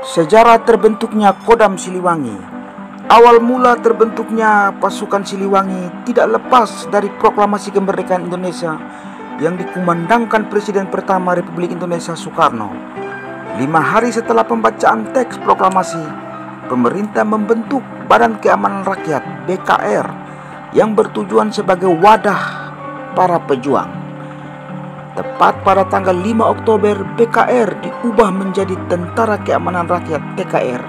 Sejarah terbentuknya Kodam Siliwangi Awal mula terbentuknya pasukan Siliwangi tidak lepas dari proklamasi kemerdekaan Indonesia yang dikumandangkan Presiden pertama Republik Indonesia Soekarno. Lima hari setelah pembacaan teks proklamasi, pemerintah membentuk Badan Keamanan Rakyat BKR yang bertujuan sebagai wadah para pejuang. Tepat pada tanggal 5 Oktober, BKR diubah menjadi Tentara Keamanan Rakyat TKR.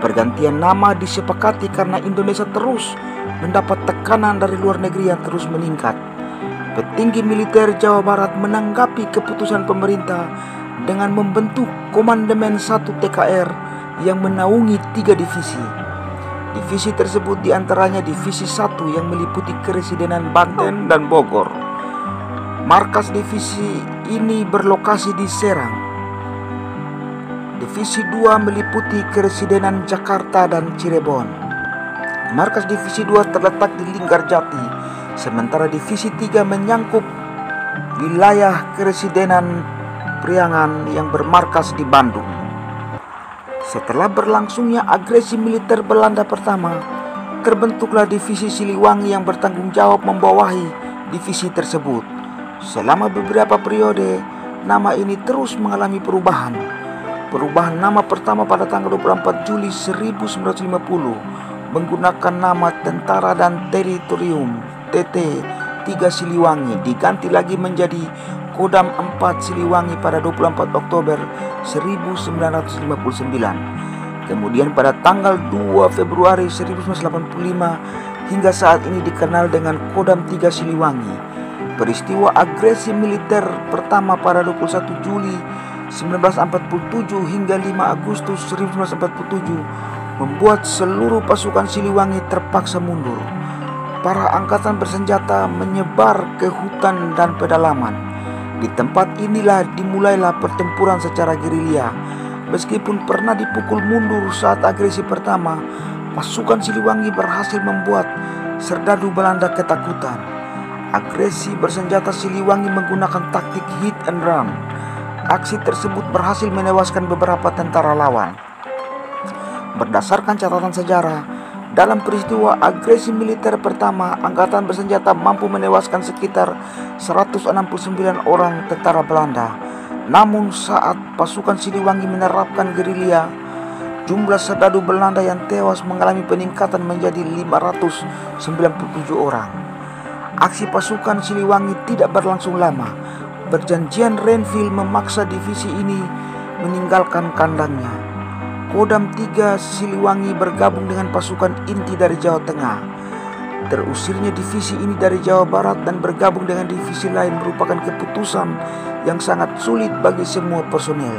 Pergantian nama disepakati karena Indonesia terus mendapat tekanan dari luar negeri yang terus meningkat. Petinggi militer Jawa Barat menanggapi keputusan pemerintah dengan membentuk Komandemen 1 TKR yang menaungi tiga divisi. Divisi tersebut di antaranya Divisi 1 yang meliputi Keresidenan Banten dan Bogor. Markas divisi ini berlokasi di Serang. Divisi 2 meliputi Keresidenan Jakarta dan Cirebon. Markas divisi 2 terletak di Linggarjati, sementara divisi 3 menyangkut wilayah Keresidenan Priangan yang bermarkas di Bandung. Setelah berlangsungnya agresi militer Belanda pertama, terbentuklah divisi Siliwangi yang bertanggung jawab membawahi divisi tersebut. Selama beberapa periode, nama ini terus mengalami perubahan. Perubahan nama pertama pada tanggal 24 Juli 1950 menggunakan nama Tentara dan Teritorium TT 3 Siliwangi diganti lagi menjadi Kodam 4 Siliwangi pada 24 Oktober 1959. Kemudian pada tanggal 2 Februari 1985 hingga saat ini dikenal dengan Kodam 3 Siliwangi Peristiwa agresi militer pertama pada 21 Juli 1947 hingga 5 Agustus 1947 membuat seluruh pasukan Siliwangi terpaksa mundur. Para angkatan bersenjata menyebar ke hutan dan pedalaman. Di tempat inilah dimulailah pertempuran secara gerilya. Meskipun pernah dipukul mundur saat agresi pertama, pasukan Siliwangi berhasil membuat serdadu Belanda ketakutan. Agresi bersenjata Siliwangi menggunakan taktik hit and run. Aksi tersebut berhasil menewaskan beberapa tentara lawan. Berdasarkan catatan sejarah, dalam peristiwa agresi militer pertama, angkatan bersenjata mampu menewaskan sekitar 169 orang tentara Belanda. Namun saat pasukan Siliwangi menerapkan gerilya, jumlah serdadu Belanda yang tewas mengalami peningkatan menjadi 597 orang. Aksi pasukan Siliwangi tidak berlangsung lama. Perjanjian Renville memaksa divisi ini meninggalkan kandangnya. Kodam 3 Siliwangi bergabung dengan pasukan inti dari Jawa Tengah. Terusirnya divisi ini dari Jawa Barat dan bergabung dengan divisi lain merupakan keputusan yang sangat sulit bagi semua personel.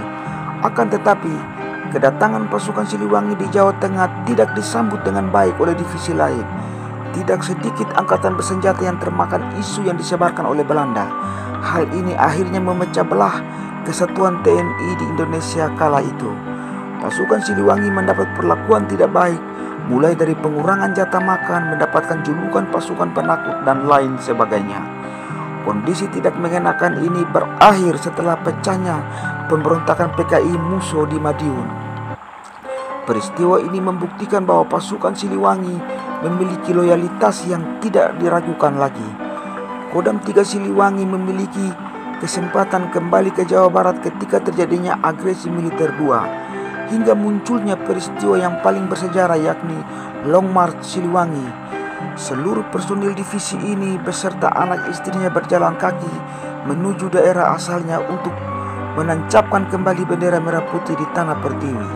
Akan tetapi, kedatangan pasukan Siliwangi di Jawa Tengah tidak disambut dengan baik oleh divisi lain. Tidak sedikit angkatan bersenjata yang termakan isu yang disebarkan oleh Belanda. Hal ini akhirnya memecah belah kesatuan TNI di Indonesia kala itu. Pasukan Siliwangi mendapat perlakuan tidak baik, mulai dari pengurangan jatah makan, mendapatkan julukan pasukan penakut, dan lain sebagainya. Kondisi tidak mengenakan ini berakhir setelah pecahnya pemberontakan PKI Muso di Madiun. Peristiwa ini membuktikan bahwa pasukan Siliwangi memiliki loyalitas yang tidak diragukan lagi. Kodam Tiga Siliwangi memiliki kesempatan kembali ke Jawa Barat ketika terjadinya agresi militer dua hingga munculnya peristiwa yang paling bersejarah yakni Long March Siliwangi. Seluruh personil divisi ini beserta anak istrinya berjalan kaki menuju daerah asalnya untuk menancapkan kembali bendera merah putih di tanah pertiwi.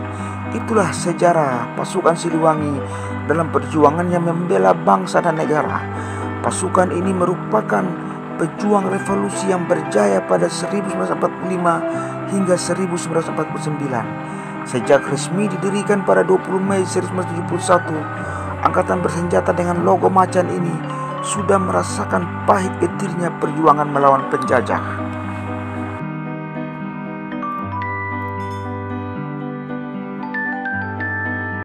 Itulah sejarah pasukan Siliwangi dalam perjuangannya membela bangsa dan negara. Pasukan ini merupakan pejuang revolusi yang berjaya pada 1945 hingga 1949. Sejak resmi didirikan pada 20 Mei 1971, angkatan bersenjata dengan logo macan ini sudah merasakan pahit getirnya perjuangan melawan penjajah.